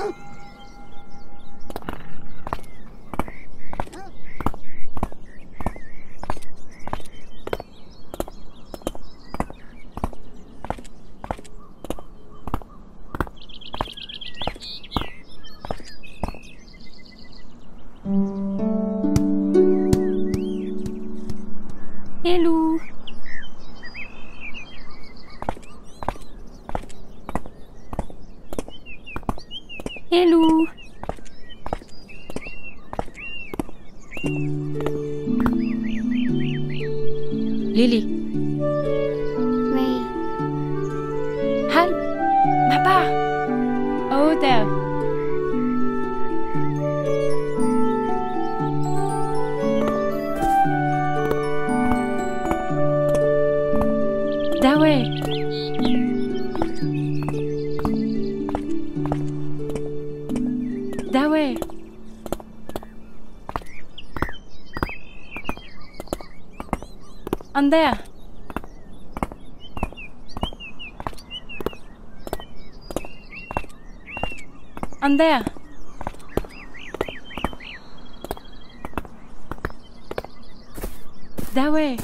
Hello. Hello. On there. On there. That way.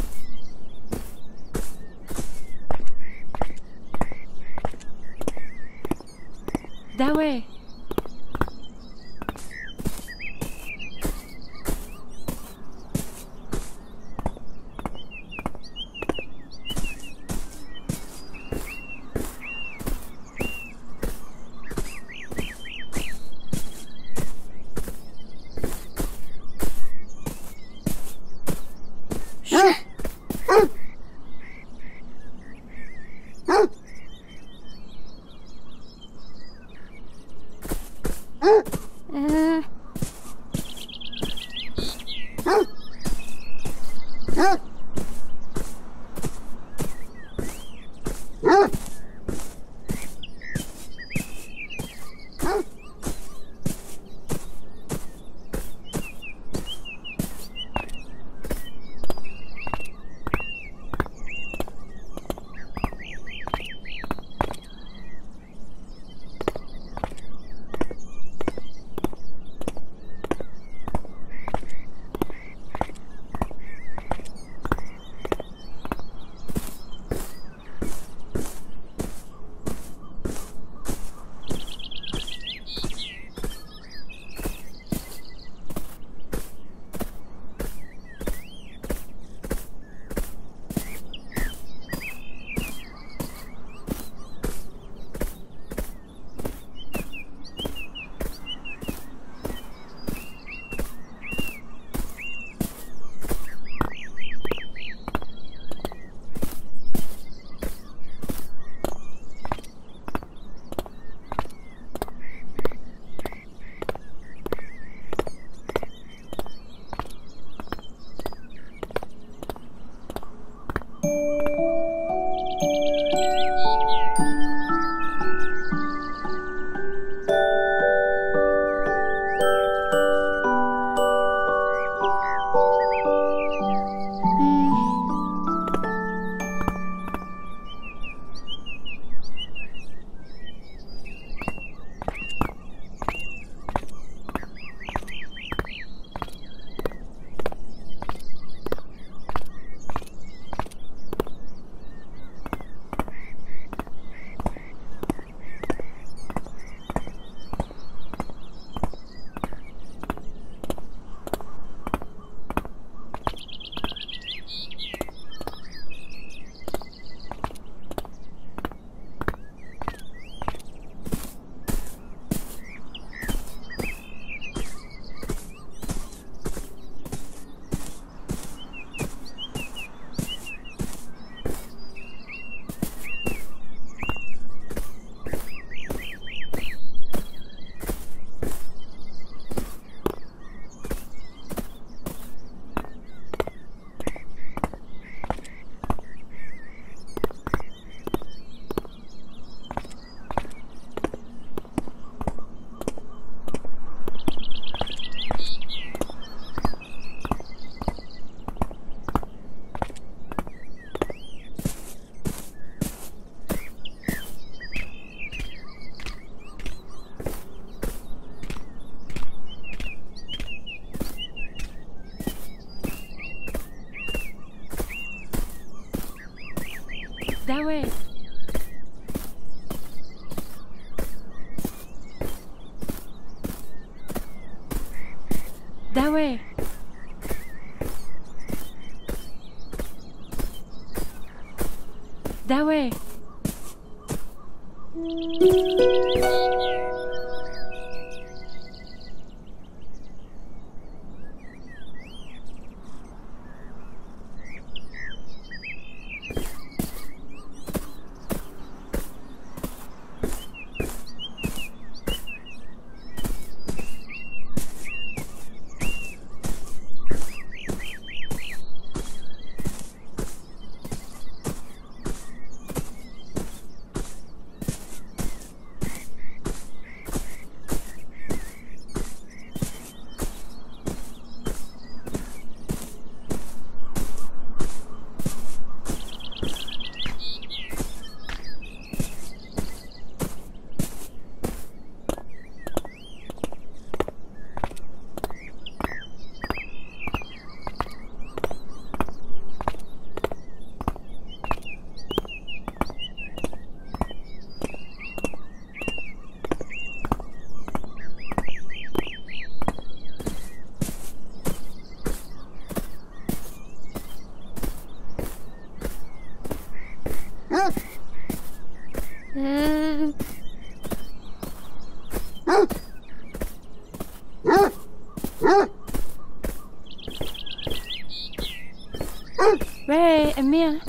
That way. 面？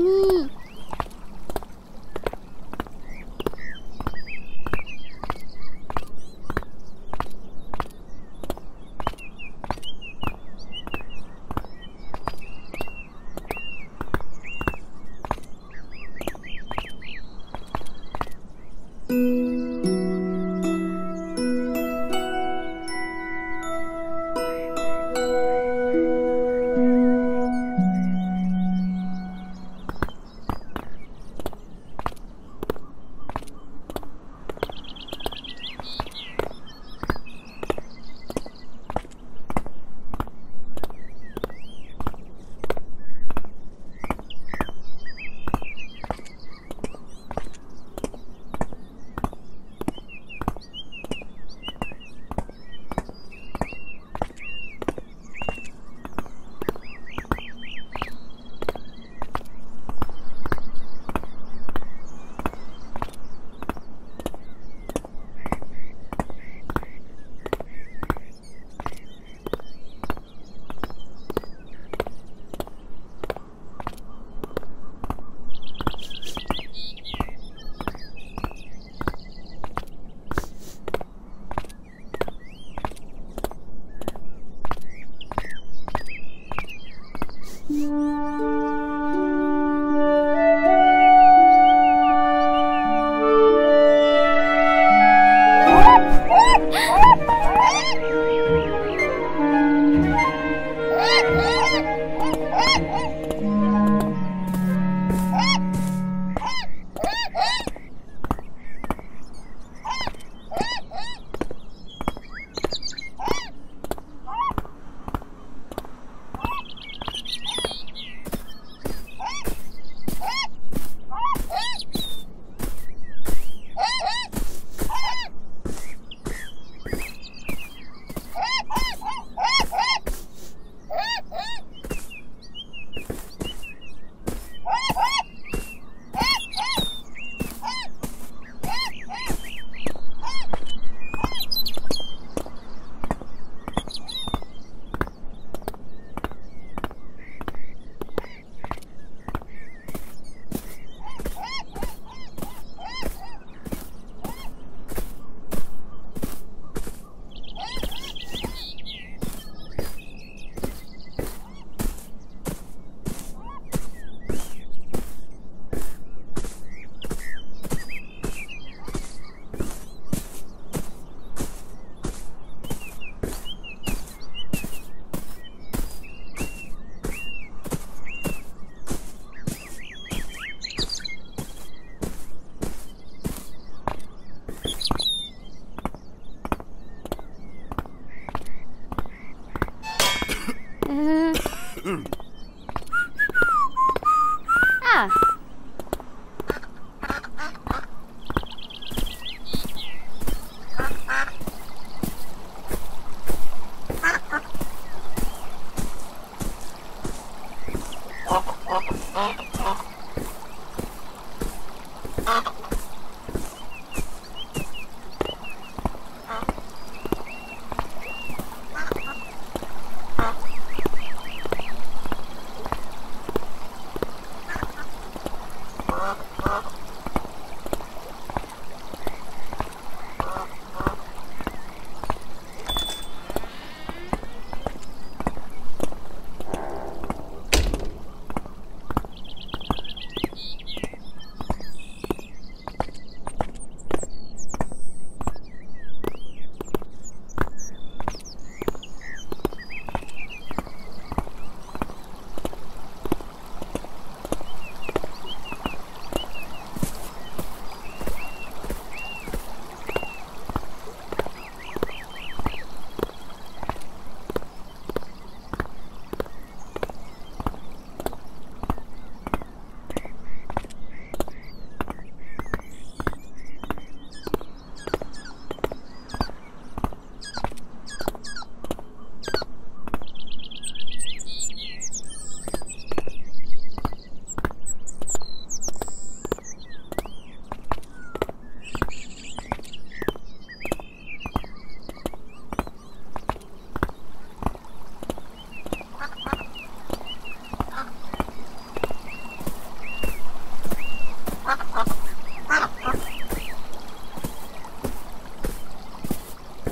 何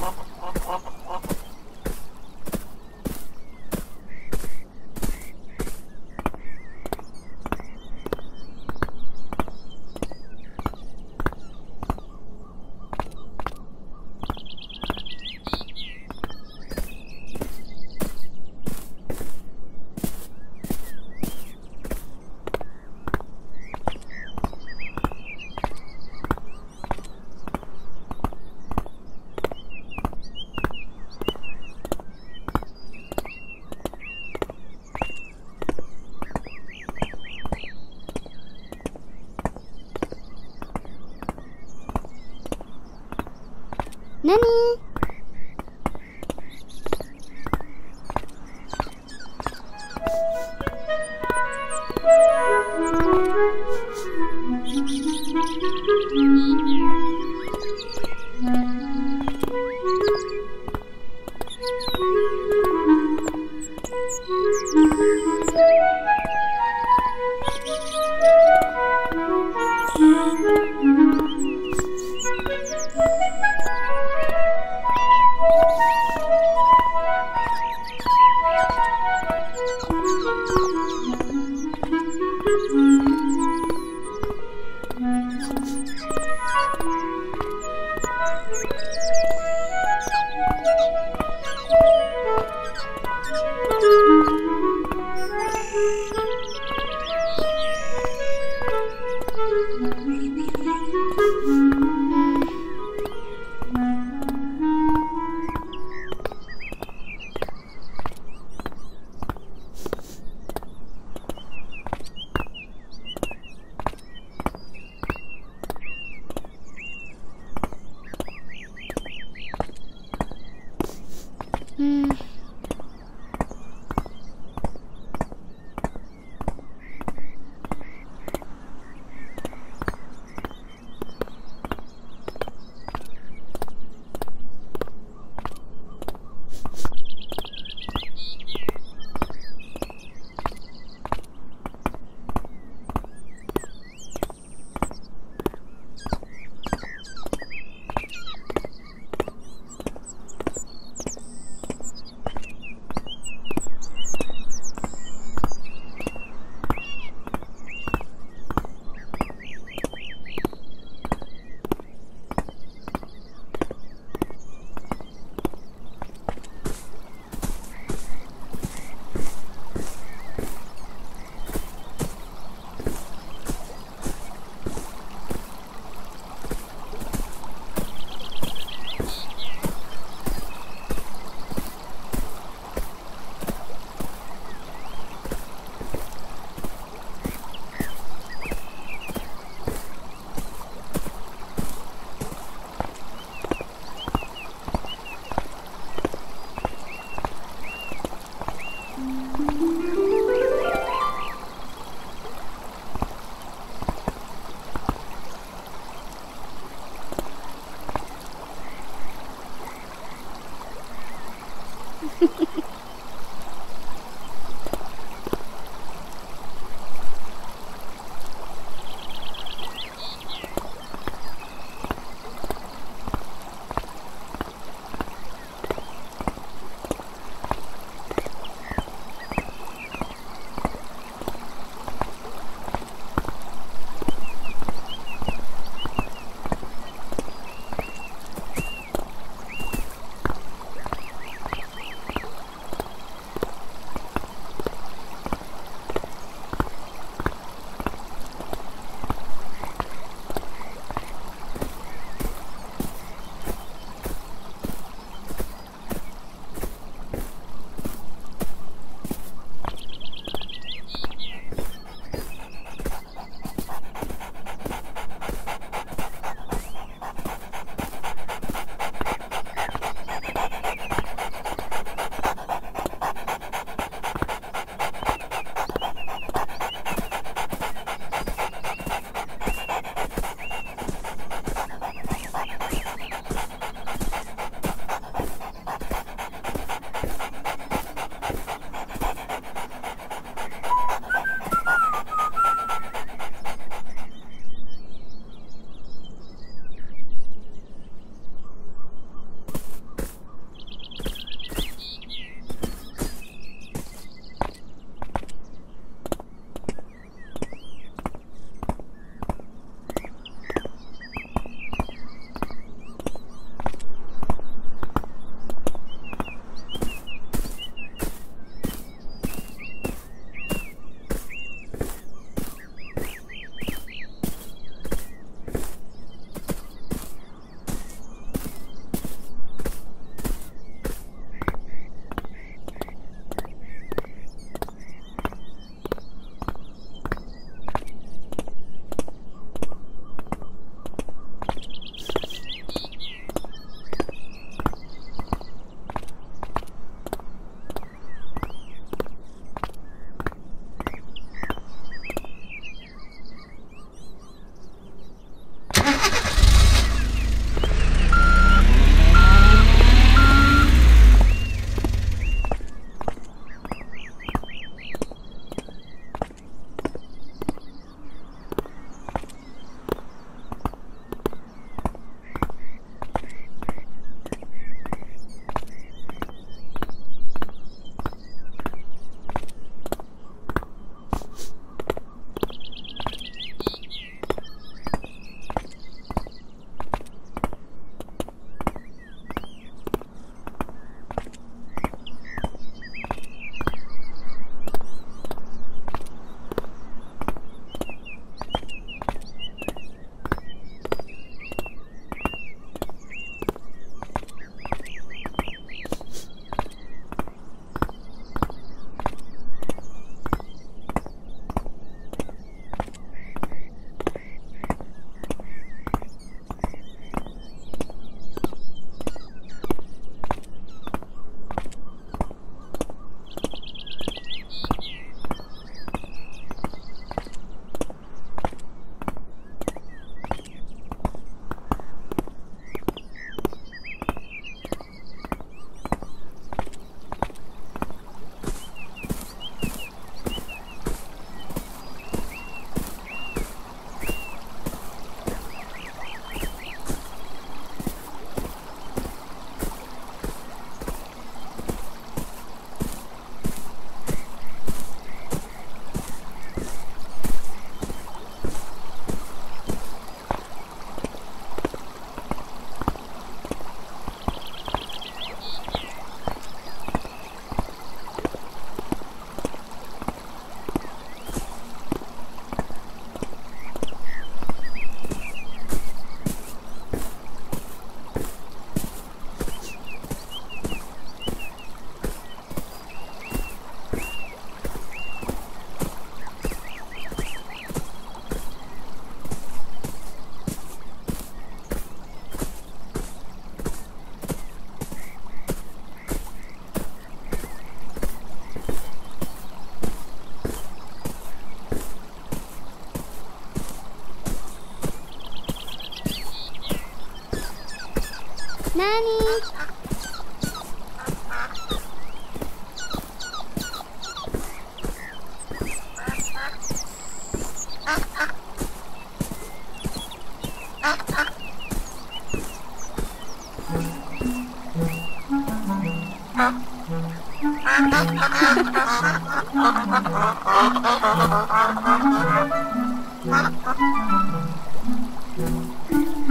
Welcome. 何？